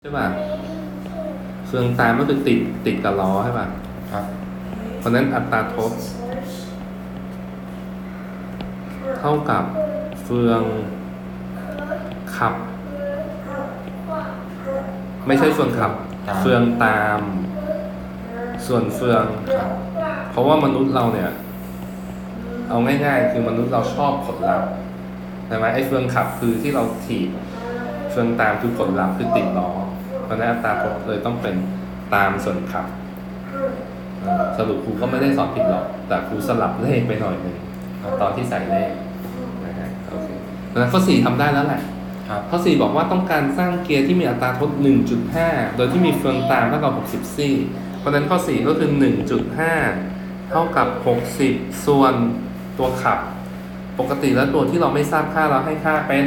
ใช่ป่ะเฟืองตามก็คือติดติดกับล้อใช่ป่ะครับ เพราะฉะนั้นอัตราทดเท่ากับเฟืองขับ ไม่ใช่เฟืองขับ ตาม เฟืองตาม ส่วนเฟือง ครับเพราะว่ามนุษย์เราเนี่ย เอาง่ายๆ คือมนุษย์เราชอบผลลัพธ์ใช่ไหมไอ้เฟืองขับคือที่เราถีบ เฟืองตามคือผลลัพธ์คือติดล้อ เพราะฉะนั้นอัตราทดเลยต้องเป็นตามส่วนขับเอ่อสรุปครูก็ไม่ได้สอนผิดหรอก แต่ครูสลับเลขไปหน่อยหนึ่งตอนที่ใส่เลขนะฮะโอเคเพราะฉะนั้นข้อสี่ทำได้แล้วแหละครับข้อ 4 บอกว่าต้องการสร้างเกียร์ที่มีอัตราทด 1.5 โดยที่มีเฟืองตามเท่ากับ 60ซี่ เพราะฉะนั้นข้อ 4 ก็คือ 1.5 เท่ากับ 60 ส่วนตัวขับ ปกติแล้วตัวที่เราไม่ทราบค่าเราให้ค่าเป็น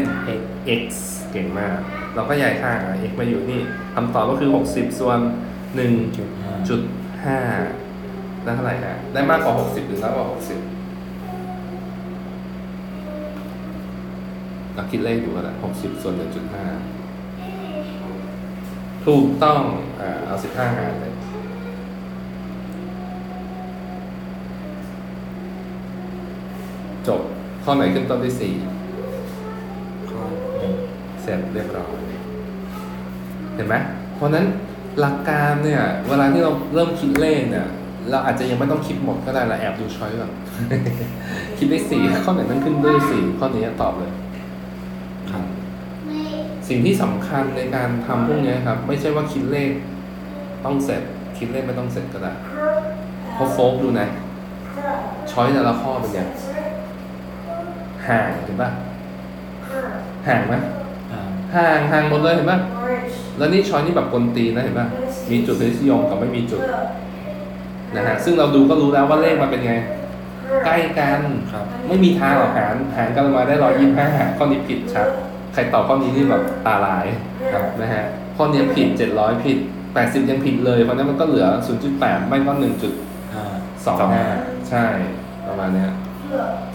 x เก่งมาก เราก็ย้ายค่า x มาอยู่นี่คำตอบก็คือ 60 ส่วนจุดห้า1.5ได้เท่าไหร่ฮะได้มากกว่า 60 หรือน้อยกว่า 60เราคิดเลขดูกันละ60 ส่วน 1.5 ถูกต้องอ่าเอา 15หารเลยจบ ข้อไหนขึ้นต้นที่ข้อหนึ่ง4 เสร็จเรียบร้อยเห็นไหมเพราะนั้นหลักการเนี่ยเวลาที่เราเริ่มคิดเลขเนี่ยเราอาจจะยังไม่ต้องคิดหมดก็ได้เราแอบดูช้อยก่อนคิดได้สี่ข้อไหนต้องขึ้นด้วยสี่ข้อนี้ตอบเลยครับสิ่งที่สำคัญในการทำพวกนี้ครับ ไม่ใช่ว่าคิดเลขต้องเสร็จ คิดเลขไม่ต้องเสร็จก็ได้เพราะโฟกดูนะช้อยแต่ละข้อเป็นยังห่างเห็นปะห่างไหม ห่างห่างหมดเลยเห็นปะแล้วนี่ช้อยนี่แบบกลตีนนะเห็นปะมีจุดทศนิยมกับไม่มีจุดนะฮะซึ่งเราดูก็รู้แล้วว่าเลขมันเป็นไง ใกล้กันครับ ไม่มีทางหรอกหารหารกันมาได้ร้อยยี่ห้าข้อนี้ผิดชัดใครตอบข้อนี้นี่แบบตาลายครับนะฮะข้อนี้ผิดเจ็ดร้อยผิดแปดสิบยังผิดเลยเพราะฉะนั้นมันก็เหลือศูนย์จุดแปดไม่ก็หนึ่งจุดห้าสองห้าใช่ประมาณเนี้ย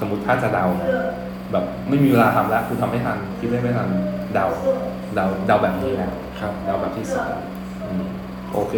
สมมติถ้าจะเดานะ แบบไม่มีเวลาทำแล้วคุณทำไม่ทันคิดได้ไม่ทันเดาเดาเดาแบบนี้แหละครับเดาแบบที่สองโอเค